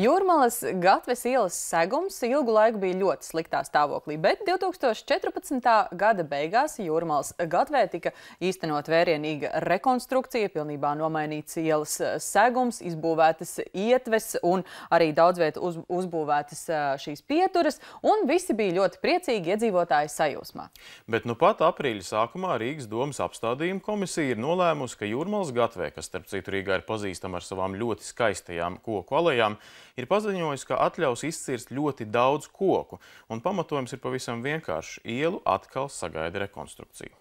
Jūrmalas Gatves ielas segums ilgu laiku bija ļoti sliktā stāvoklī, bet 2014. gada beigās Jūrmalas Gatvē tika īstenot vērienīga rekonstrukcija, pilnībā nomainīts ielas segums, izbūvētas ietves un arī daudz vietu uz, uzbūvētas šīs pieturas, un visi bija ļoti priecīgi iedzīvotāji sajūsmā. Bet nu pat aprīļa sākumā Rīgas domas apstādījuma komisija ir nolēmusi, ka Jūrmalas Gatvē, kas starp citu Rīgā ir pazīstama ar savām ļoti skaistajām koku alejām, ir paziņojis, ka atļaus izcirst ļoti daudz koku, un pamatojums ir pavisam vienkāršs – ielu atkal sagaida rekonstrukciju.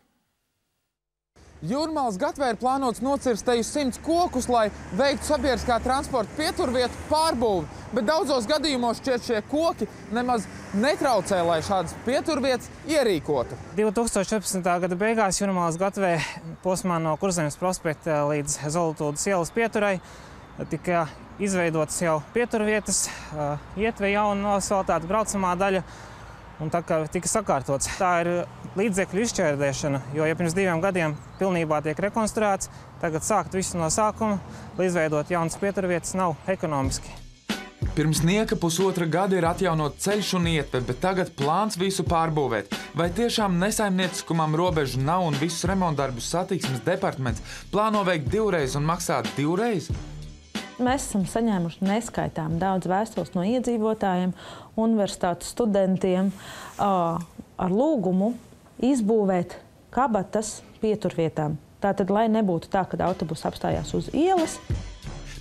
Jūrmālas gatvē ir plānots nocirst teju simts kokus, lai veiktu sabiedriskā transporta pieturvietu pārbūvi, bet daudzos gadījumos šķiet šie koki nemaz netraucē, lai šādas pieturvietas ierīkotu. 2014. gada beigās Jūrmālas gatvē posmā no Kurzemes prospekta līdz Zolotūdas ielas pieturai tika izveidotas jau pieturvietas, ietve jauna noasfaltēta braucamā daļa, un tā kā tika sakārtots. Tā ir līdzekļu izšķērdēšana, jo ja pirms diviem gadiem pilnībā tiek rekonstruēts, tagad sākt visu no sākuma, lai izveidot jaunas pieturvietas, nav ekonomiski. Pirms nieka pusotra gada ir atjaunot ceļš un ietve, bet tagad plāns visu pārbūvēt. Vai tiešām nesaimnieciskumam robežu nav un visus remontdarbus satiksmes departaments plāno veikt divreiz un maksāt divreiz? Mēs esam saņēmuši neskaitām daudz vēstules no iedzīvotājiem, universitātes studentiem ar lūgumu izbūvēt kabatas pieturvietām. Tātad, lai nebūtu tā, ka autobus apstājās uz ielas,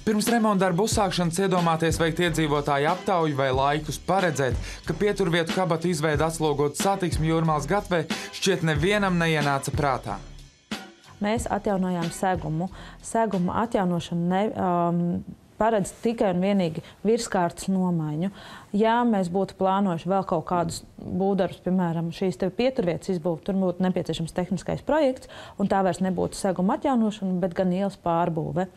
Pirms remonta darbu uzsākšanas iedomāties veikt iedzīvotāju aptauju vai laikus paredzēt, ka pieturvietu kabatu izveida atslogot satiksmi Jūrmāls gatvē, šķiet nevienam neienāca prātā mēs atjaunojām segumu. Seguma atjaunošana ne, um, paredz tikai un vienīgi virskārtas nomaiņu. Ja mēs būtu plānojuši vēl kaut kādus būvdarbus, piemēram, šīs pieturvietas izbūvēt, tur būtu nepieciešams tehniskais projekts, un tā vairs nebūtu seguma atjaunošana, bet gan ielas pārbūve.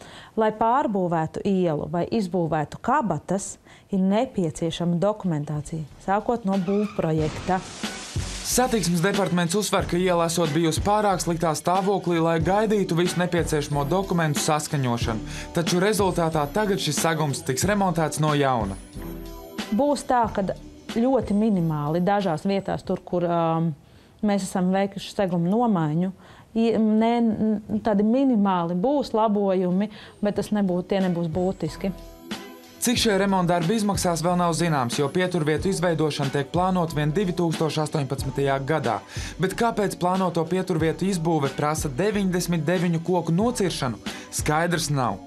Lai pārbūvētu ielu vai izbūvētu kabatas, ir nepieciešama dokumentācija, sākot no būvprojekta. Satiksmes departaments uzsver, ka iela esot bijusi pārāk sliktā stāvoklī, lai gaidītu visu nepieciešamo dokumentu saskaņošanu, taču rezultātā tagad šis segums tiks remontēts no jauna. Būs tā, ka ļoti minimāli dažās vietās, tur, kur um, mēs esam veikuši segumu nomaiņu, ne, tādi minimāli būs labojumi, bet tas nebūs, tie nebūs būtiski. Cik šie remonta darbi izmaksās, vēl nav zināms, jo pieturvietu izveidošana tiek plānota vien 2018. gadā. Bet kāpēc plānoto pieturvietu izbūve prasa 99 koku nociršanu? Skaidrs nav.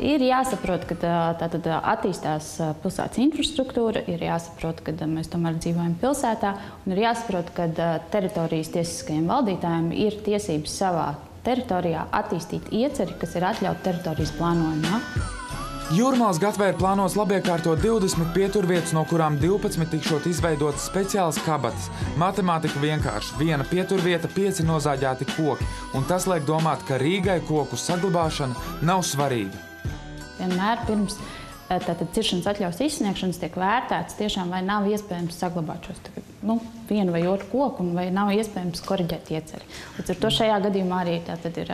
Ir jāsaprot, ka tātad attīstās pilsētas infrastruktūra, ir jāsaprot, ka mēs tomēr dzīvojam pilsētā, un ir jāsaprot, ka teritorijas tiesiskajiem valdītājiem ir tiesības savā teritorijā attīstīt ieceri, kas ir atļauta teritorijas plānojumā. Jūrmālas gatvē ir plānots labiekārtot 20 pieturvietas, no kurām 12 tikšot izveidotas speciālas kabatas. Matemātika vienkārši. Viena pieturvieta, pieci nozāģēti koki. Un tas liek domāt, ka Rīgai koku saglabāšana nav svarīga. Vienmēr pirms eh, tātad ciršanas atļaus izsniegšanas tiek vērtēts tiešām, vai nav iespējams saglabāt šos nu, vienu vai otru koku, vai nav iespējams koriģēt ieceri. Līdz ar to šajā gadījumā arī tātad ir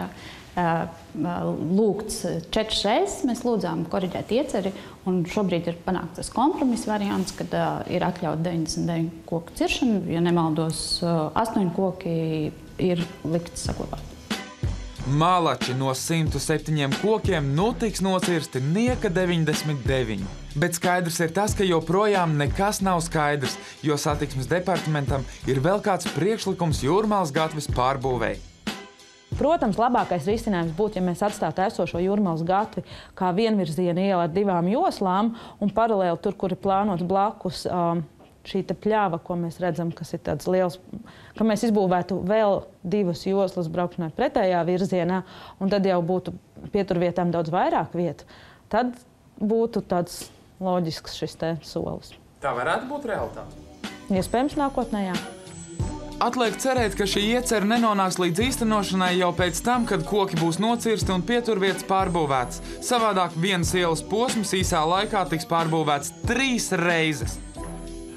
lūgts četras reizes. Mēs lūdzām korrigēt ieceri, un šobrīd ir panākts tas kompromisa variants, kad ir atļauts 99 koku ciršana. Ja nemaldos, 8 koki ir likts saglabāt. Mālači no 107 kokiem nu tiks nocirsti nieka 99. Bet skaidrs ir tas, ka joprojām nekas nav skaidrs, jo satiksmes departamentam ir vēl kāds priekšlikums jūrmālas gatves pārbūvēi. Protams, labākais risinājums būtu, ja mēs atstātu esošo jūrmālas gatvi kā vienvirziena ielu ar divām joslām un paralēli tur, kur ir plānots blakus um, šī pļāva, ko mēs redzam, kas ir tāds liels, ka mēs izbūvētu vēl divas joslas braukšanai pretējā virzienā, un tad jau būtu pieturvietām daudz vairāk vietu, tad būtu tāds loģisks šis te solis. Tā varētu būt realitāte? Iespējams, nākotnē, jā. Atliek cerēt, ka šī iecerē nenonāks līdz īstenošanai jau pēc tam, kad koki būs nocirsti un pieturvietas pārbūvētas. Savādāk vienas ielas posms īsā laikā tiks pārbūvēts trīs reizes.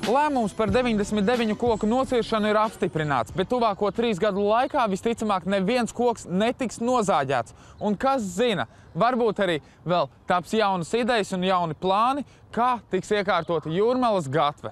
Lēmums par 99 koku nociršanu ir apstiprināts, bet tuvāko trīs gadu laikā visticamāk neviens koks netiks nozāģēts. Un kas zina, varbūt arī vēl taps jaunas idejas un jauni plāni, kā tiks iekārtota jūrmalas gatve.